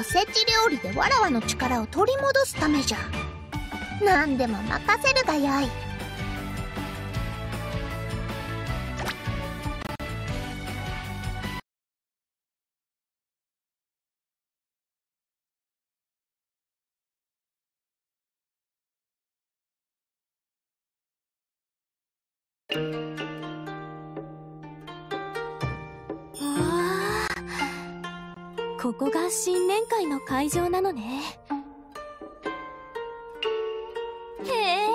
おせち料理でわらわの力を取り戻すためじゃ。何でも任せるがよい。わあここが新年会の会場なのね。へえ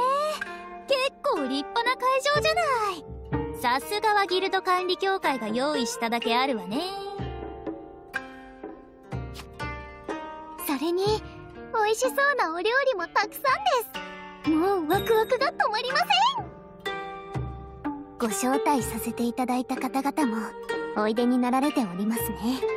結構立派な会場じゃない。さすがはギルド管理協会が用意しただけあるわね。それに美味しそうなお料理もたくさんです。もうワクワクが止まりません。ご招待させていただいた方々もおいでになられておりますね。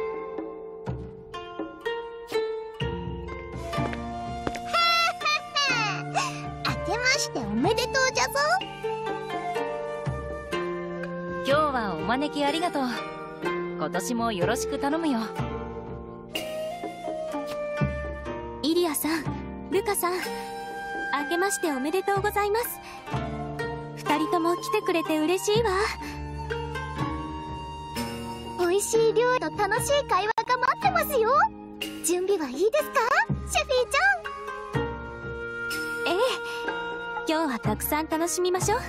今日はお招きありがとう。今年もよろしく頼むよ。イリアさんルカさん明けましておめでとうございます。二人とも来てくれて嬉しいわ。美味しい料理と楽しい会話が待ってますよ。準備はいいですかシェフィーちゃん？ええ。今日はたくさん楽しみましょう。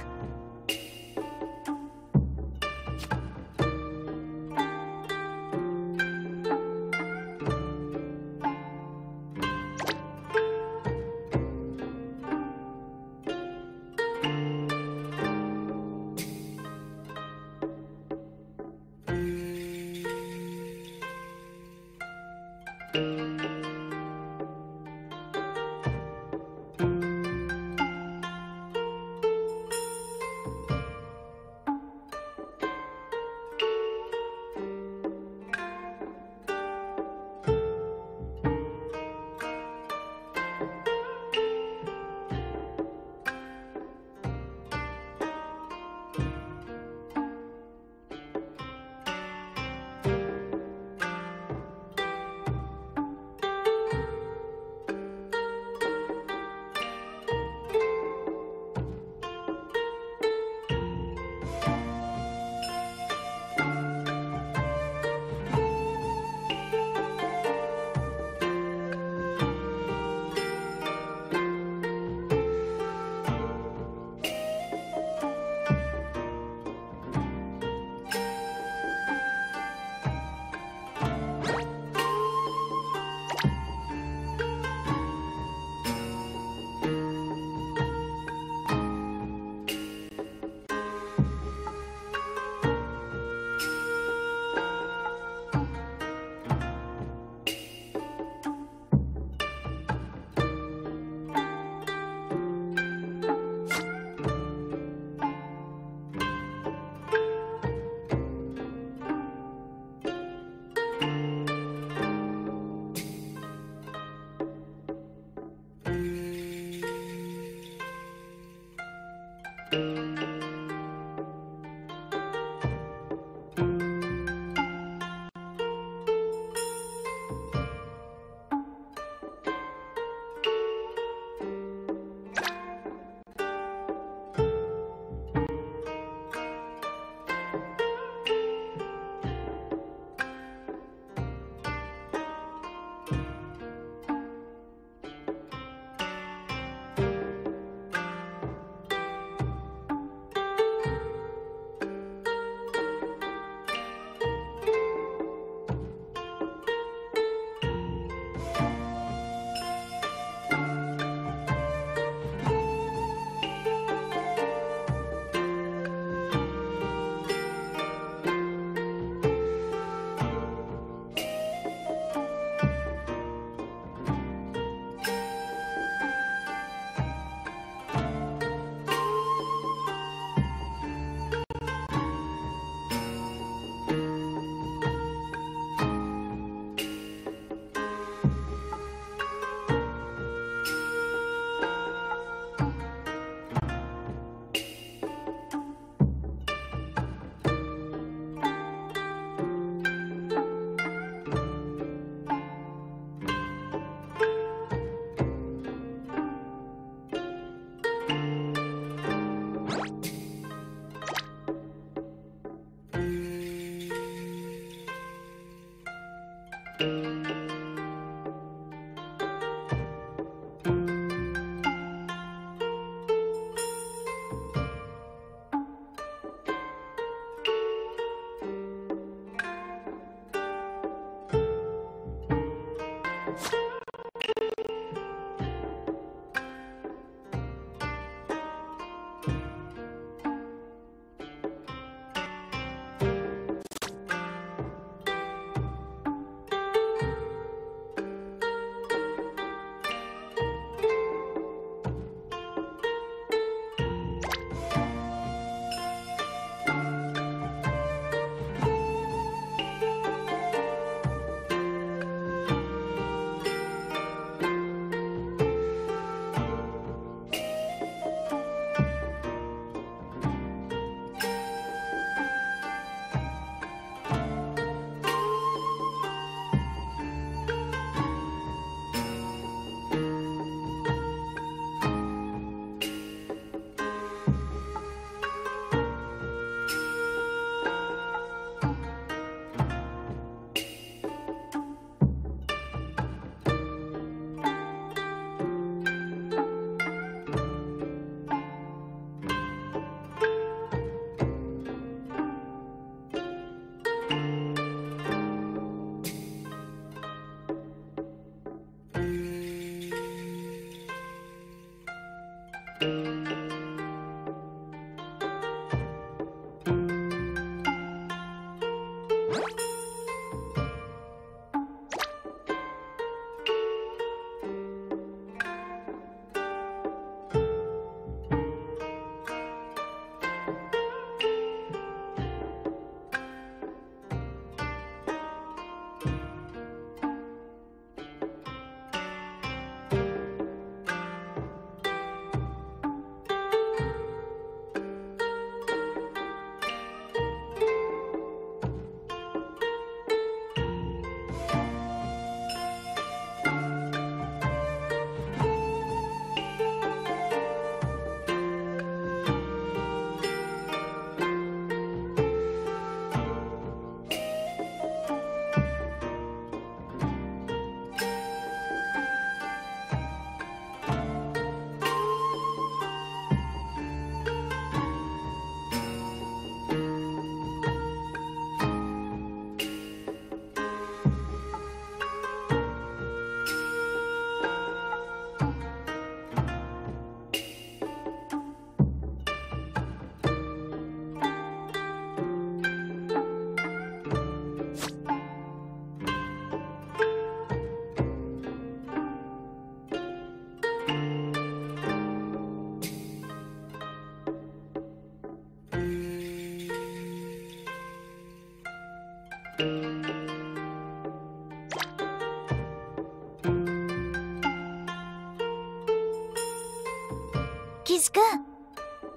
士くん。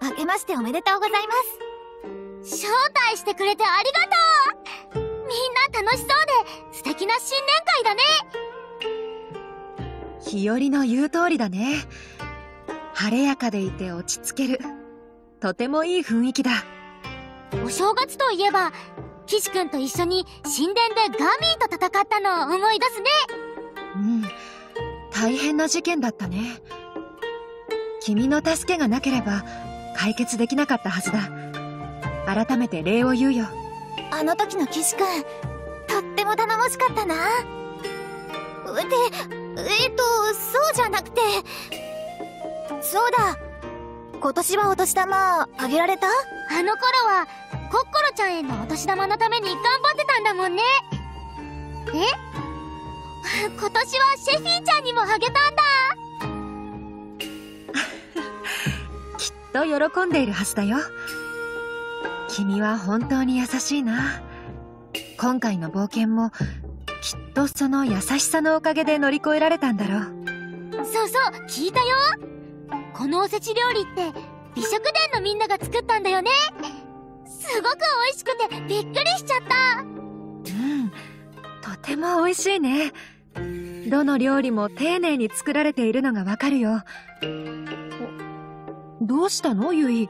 明けましておめでとうございます。招待してくれてありがとう。みんな楽しそうで素敵な新年会だね。日和の言う通りだね。晴れやかでいて落ち着ける。とてもいい雰囲気だ。お正月といえば騎士くんと一緒に神殿でガミーと戦ったのを思い出すね。うん。大変な事件だったね君の助けがなければ解決できなかったはずだ。改めて礼を言うよ。あの時の騎士くんとっても頼もしかったな。でえっ、とそうじゃなくて。そうだ。今年はお年玉あげられた？あの頃はコッコロちゃんへのお年玉のために頑張ってたんだもんね。え？今年はシェフィーちゃんにもあげたんだと喜んでいるはずだよ。君は本当に優しいな。今回の冒険もきっとその優しさのおかげで乗り越えられたんだろう。そうそう聞いたよ。このおせち料理って美食殿のみんなが作ったんだよね。すごく美味しくてびっくりしちゃった。うん。とても美味しいね。どの料理も丁寧に作られているのがわかるよどうしたのゆい？う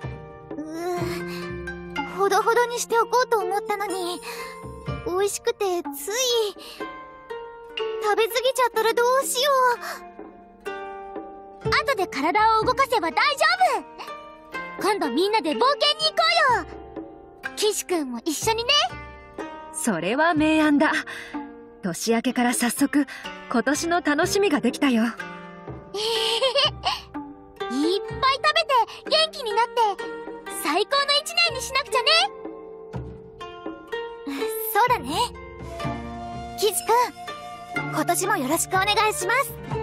ーほどほどにしておこうと思ったのに美味しくてつい食べ過ぎちゃったらどうしよう。後で体を動かせば大丈夫。今度みんなで冒険に行こうよ。騎士くんも一緒にね。それは明暗だ。年明けから早速今年の楽しみができたよ いっぱい食べて元気になって最高の一年にしなくちゃね。そうだね。キジくん今年もよろしくお願いします。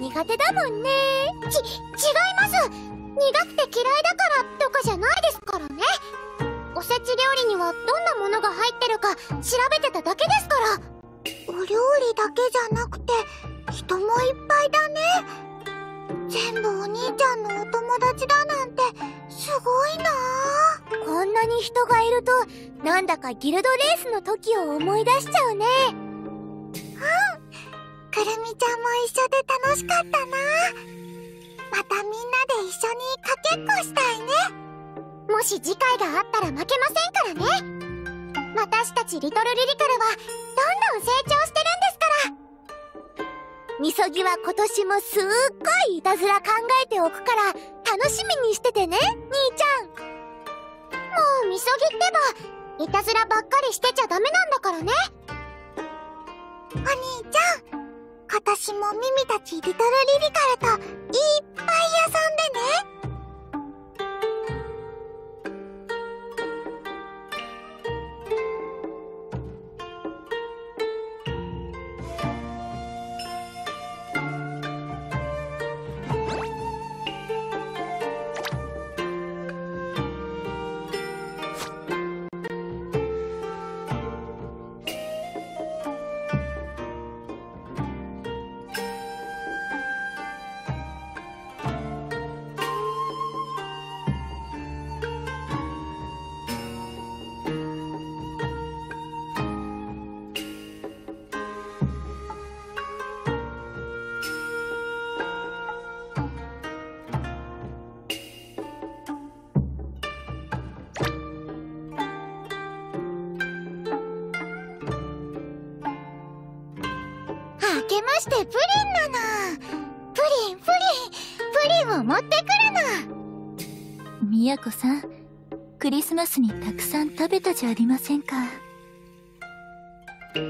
苦手だもんね。ち、違います。苦くて嫌いだからとかじゃないですからね。おせち料理にはどんなものが入ってるか調べてただけですから。お料理だけじゃなくて人もいっぱいだね。全部お兄ちゃんのお友達だなんてすごいな。こんなに人がいるとなんだかギルドレースの時を思い出しちゃうねくるみちゃんも一緒で楽しかったな。またみんなで一緒にかけっこしたいね。もし次回があったら負けませんからね。私たちリトルリリカルはどんどん成長してるんですから。みそぎは今年もすっごいいたずら考えておくから楽しみにしててね兄ちゃん。もうみそぎってばいたずらばっかりしてちゃダメなんだからね。お兄ちゃん今年もミミたちリトルリリカルといっぱい遊んでね。してプリンなの。プリンプリンプリンを持ってくるの。みやこさんクリスマスにたくさん食べたじゃありませんか。ク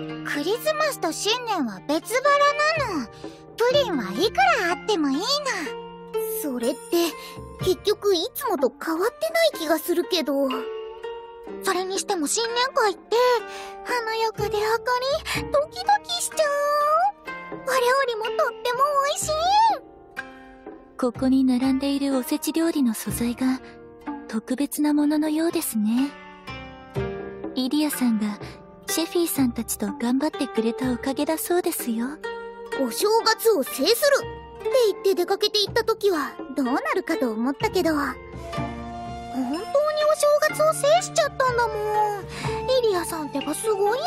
リスマスと新年は別腹なの。プリンはいくらあってもいいのそれって結局いつもと変わってない気がするけど。それにしても新年会って華やかで明るいドキドキしちゃう。料理もとっても美味しい。ここに並んでいるおせち料理の素材が特別なもののようですね。イリアさんがシェフィーさんたちと頑張ってくれたおかげだそうですよ。お正月を制するって言って出かけて行った時はどうなるかと思ったけど。本当にお正月を制しちゃったんだもん。イリアさんってばすごいよね。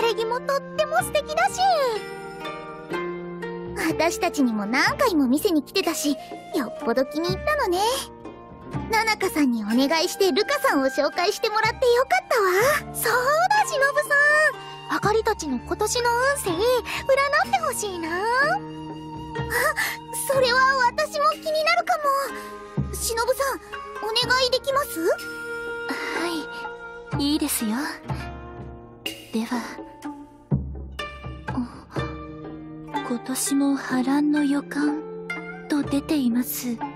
晴れ着もとっても素敵だし。私たちにも何回も店に来てたしよっぽど気に入ったのね。ナナカさんにお願いしてルカさんを紹介してもらってよかったわ。そうだしのぶさん。あかりたちの今年の運勢占ってほしいな。あそれは私も気になるかも。しのぶさんお願いできます？はい。いいですよ。では今年も波乱の予感と出ています。波乱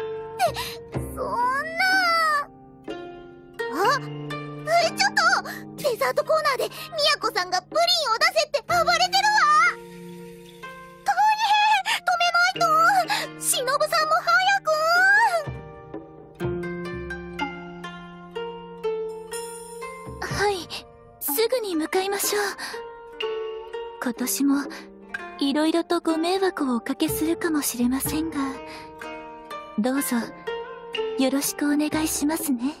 ってそんなあえちょっとデザートコーナーでみやこさんがプリンを出せって暴れてるわ。大変。止めないとしのぶさんも早くはいすぐに向かいましょう。今年もいろいろとご迷惑をおかけするかもしれませんがどうぞよろしくお願いしますね。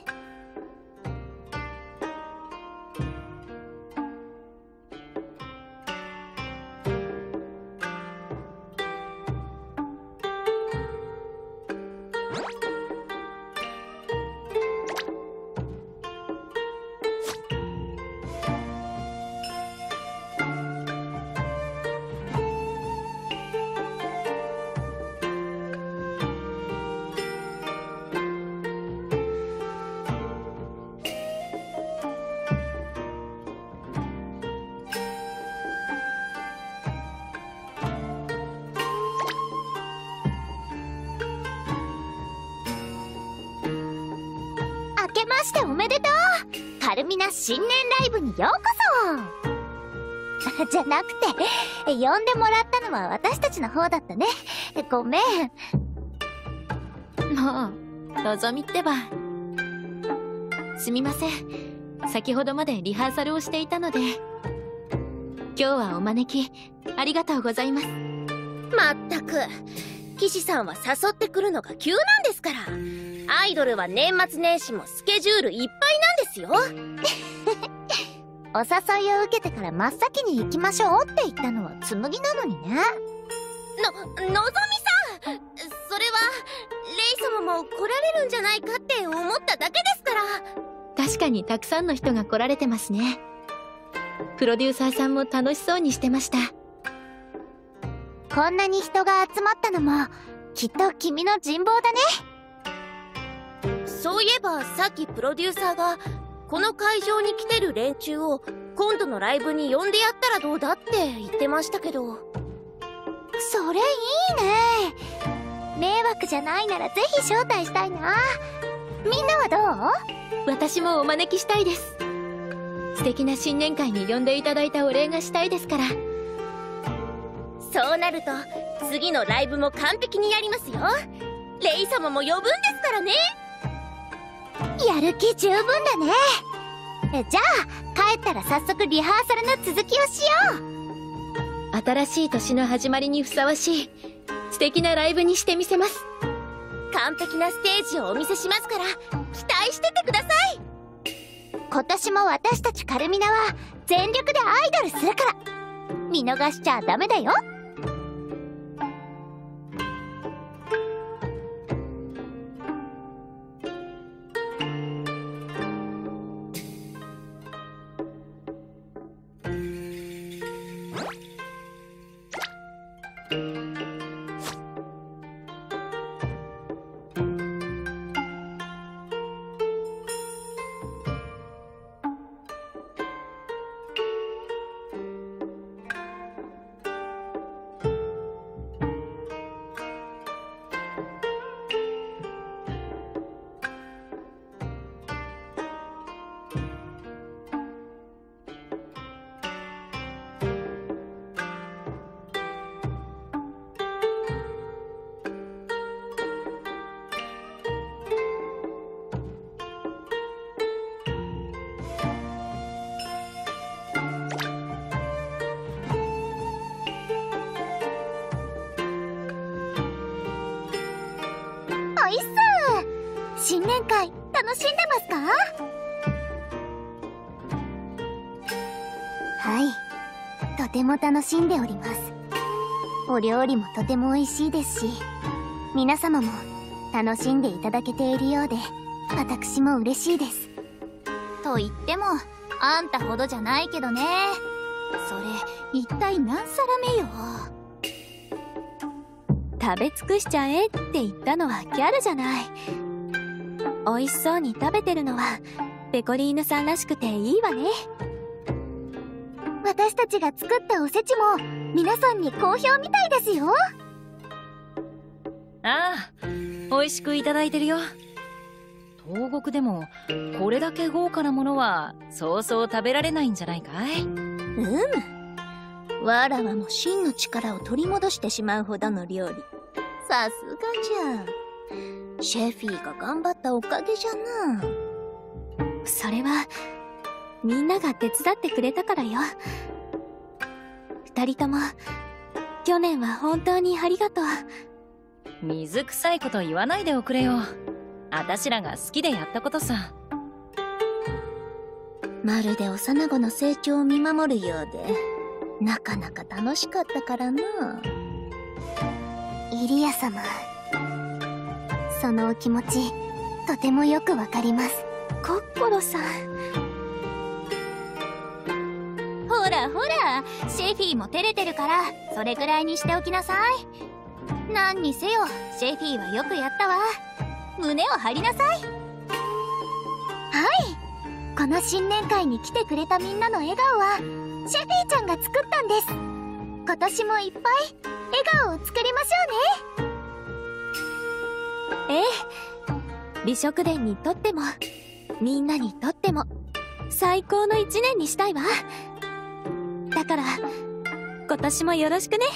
ましておめでとうカルミナ新年ライブにようこそ じゃなくて、呼んでもらったのは私たちの方だったね。ごめん。もう、のぞみってば。すみません。先ほどまでリハーサルをしていたので。今日はお招き、ありがとうございます。まったく騎士さんは誘ってくるのが急なんですからアイドルは年末年始もスケジュールいっぱいなんですよ お誘いを受けてから真っ先に行きましょうって言ったのは紬なのにね。の、のぞみさんそれは、レイ様も来られるんじゃないかって思っただけですから確かにたくさんの人が来られてますね。プロデューサーさんも楽しそうにしてました。こんなに人が集まったのも、きっと君の人望だね。そういえばさっきプロデューサーがこの会場に来てる連中を今度のライブに呼んでやったらどうだって言ってましたけどそれいいね。迷惑じゃないならぜひ招待したいな。みんなはどう？私もお招きしたいです。素敵な新年会に呼んでいただいたお礼がしたいですから。そうなると次のライブも完璧にやりますよレイ様も呼ぶんですからねやる気十分だね。えじゃあ、帰ったら早速リハーサルの続きをしよう。新しい年の始まりにふさわしい素敵なライブにしてみせます。完璧なステージをお見せしますから期待しててください今年も私たちカルミナは全力でアイドルするから。見逃しちゃダメだよ。楽しんでますか？はい。とても楽しんでおります。お料理もとても美味しいですし皆様も楽しんでいただけているようで私も嬉しいです。と言ってもあんたほどじゃないけどね。それ一体何皿目よ？食べ尽くしちゃえって言ったのはギャルじゃない。美味しそうに食べてるのは、ペコリーヌさんらしくていいわね。私たちが作ったおせちも皆さんに好評みたいですよ。ああ美味しくいただいてるよ。東国でもこれだけ豪華なものはそうそう食べられないんじゃないかい？うむわらわも真の力を取り戻してしまうほどの料理。さすがじゃシェフィーが頑張ったおかげじゃなそれは、みんなが手伝ってくれたからよ。二人とも、去年は本当にありがとう。水臭いこと言わないでおくれよあたしらが好きでやったことさまるで幼子の成長を見守るようでなかなか楽しかったからなイリア様そのお気持ちとてもよくわかります。コッポロさん。ほらほらシェフィーも照れてるからそれくらいにしておきなさい。何にせよシェフィーはよくやったわ。胸を張りなさい。はい。この新年会に来てくれたみんなの笑顔はシェフィーちゃんが作ったんです。今年もいっぱい笑顔を作りましょうねええ。美食殿にとっても、みんなにとっても最高の一年にしたいわだから今年もよろしくね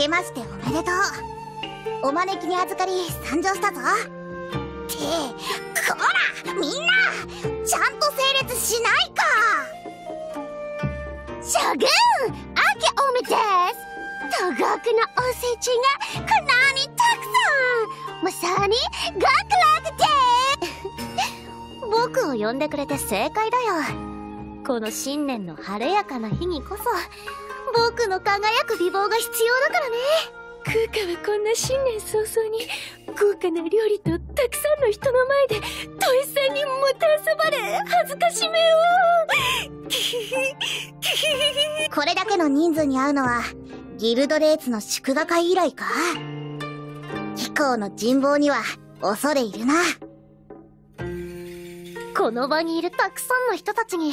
けましておめでとう。お招きに預かり参上したぞ。ってこらみんなちゃんと整列しないか。諸君あけおめです。多額のおせちがこんなにたくさん。まさに極楽で僕を呼んでくれて正解だよ。この新年の晴れやかな日にこそ僕の輝く美貌が必要だからね。空花はこんな新年早々に豪華な料理とたくさんの人の前でトイさんにもたあそばれ。恥ずかしめをこれだけの人数に会うのはギルドレーツの祝賀会以来か。飛行の人望には恐れ入るな。この場にいるたくさんの人たちに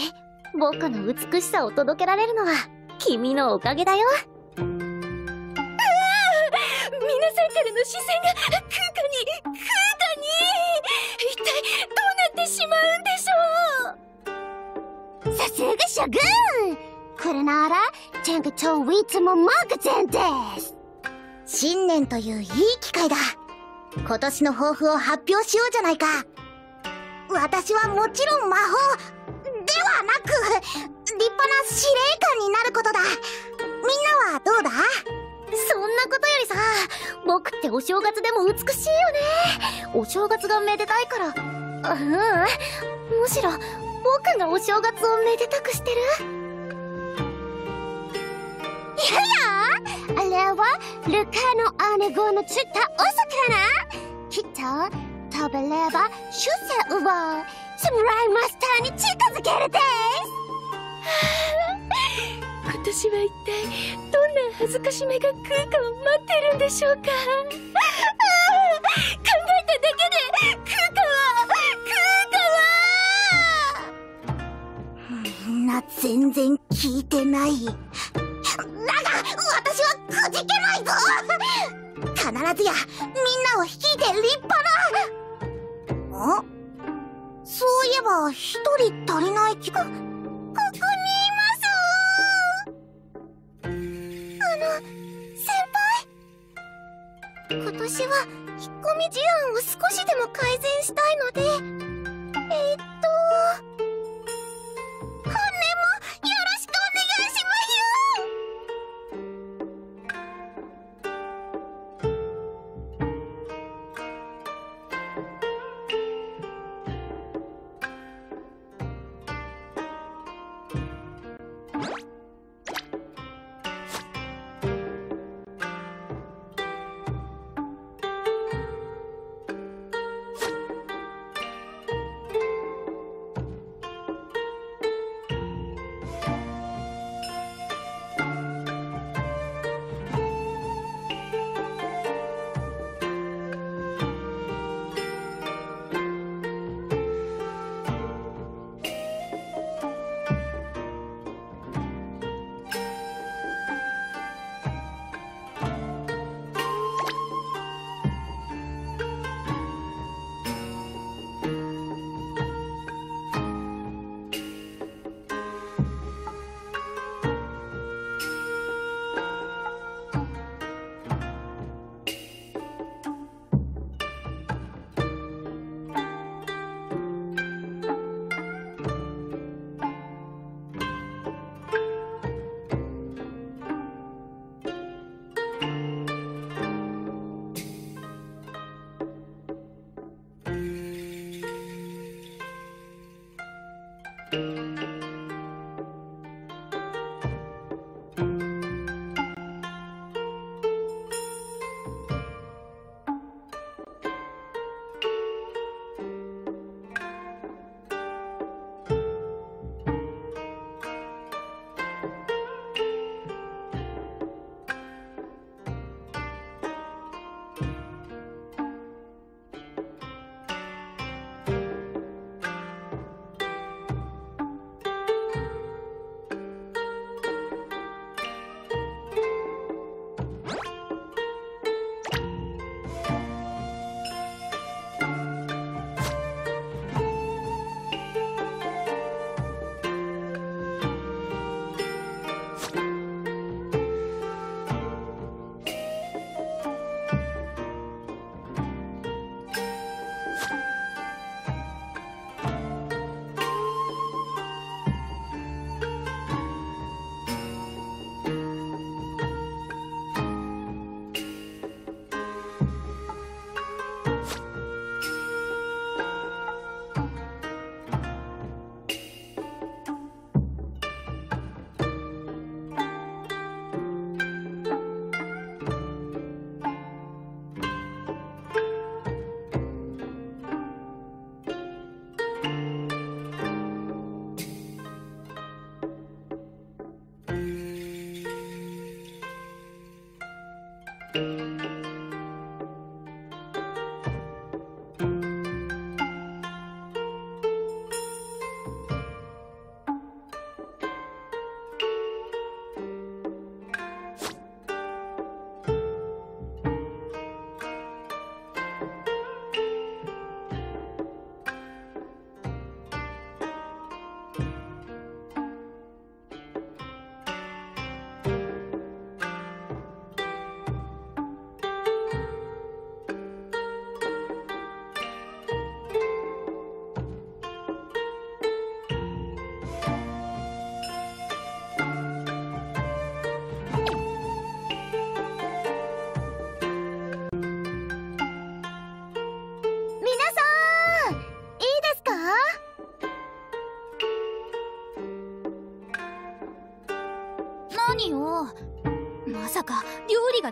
僕の美しさを届けられるのは君のおかげだよ。皆さんからの視線が空花に空花に。一体どうなってしまうんでしょう。さすが諸君これならちゃんといつも目前です新年といういい機会だ。今年の抱負を発表しようじゃないか。私はもちろん魔法ではなく立派な司令官になることだ。みんなはどうだ？そんなことよりさ僕ってお正月でも美しいよね。お正月がめでたいから。ううん。むしろ僕がお正月をめでたくしてる。あれはルカの姉子の釣ったお魚きっと食べれば出世をサムライマスターに近づけるです今年は一体どんな恥ずかしめが空花を待ってるんでしょうか？考えただけで空花はみんな全然聞いてない。だが私はくじけないぞ。必ずやみんなを率いて立派な。あそういえば一人足りない気が。今年は引っ込み事案を少しでも改善したいので。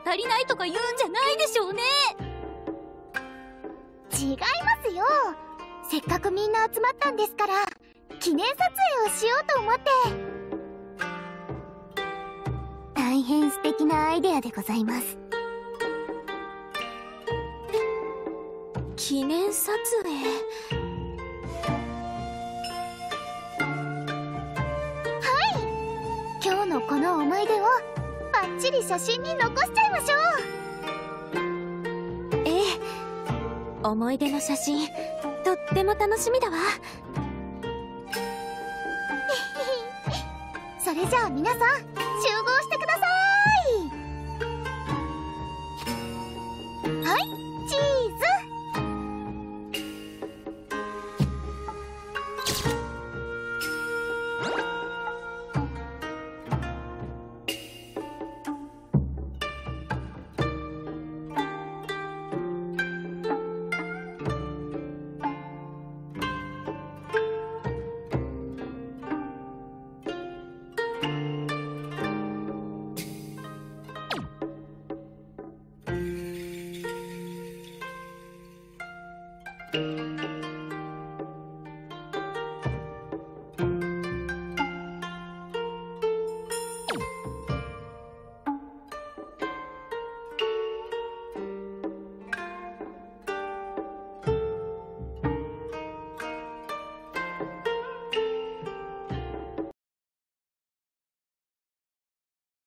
足りないとか言うんじゃないでしょうね。違いますよ。せっかくみんな集まったんですから記念撮影をしようと思って。大変素敵なアイデアでございます。記念撮影？今日のこの思い出をっちり写真に残しちゃいましょう。ええ。思い出の写真とっても楽しみだわ。それじゃあ皆さん